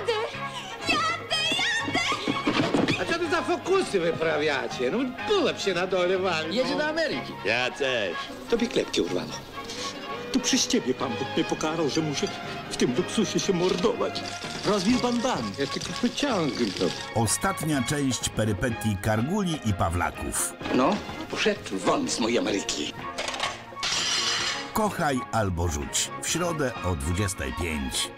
Jadę! Jadę, jadę! A co tu za fokusy wyprawiacie? No byłem się na dole walnął. Jedzie do Ameryki. Ja też. Tobie klepki urwano. To przez ciebie Pan Bóg mnie pokarał, że muszę w tym luksusie się mordować. Rozbił bandami. Ja tylko pociągiem to. Ostatnia część perypetii Karguli i Pawlaków. No, poszedł won z mojej Ameryki. Kochaj albo rzuć. W środę o 25.